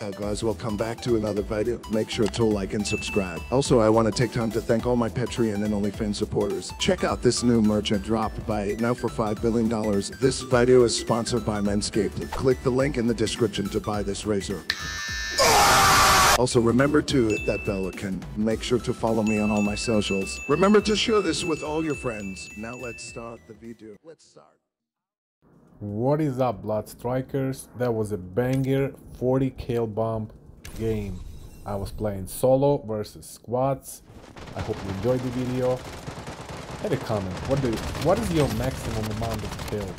Uh, guys, welcome back to another video. Make sure to like and subscribe. Also, I want to take time to thank all my Patreon and OnlyFans supporters. Check out this new merchant drop buy now for $5 billion. This video is sponsored by Manscaped. Click the link in the description to buy this razor. Also, remember to hit that bell icon. Make sure to follow me on all my socials. Remember to share this with all your friends. Now let's start the video. Let's start. What is up, Blood Strikers? That was a banger 40 kill bomb game. I was playing solo versus squads. I hope you enjoyed the video. Hit a comment. What do you, what is your maximum amount of kills?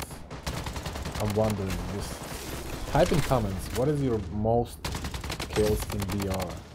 I'm wondering. Just type in comments. What is your most kills in VR?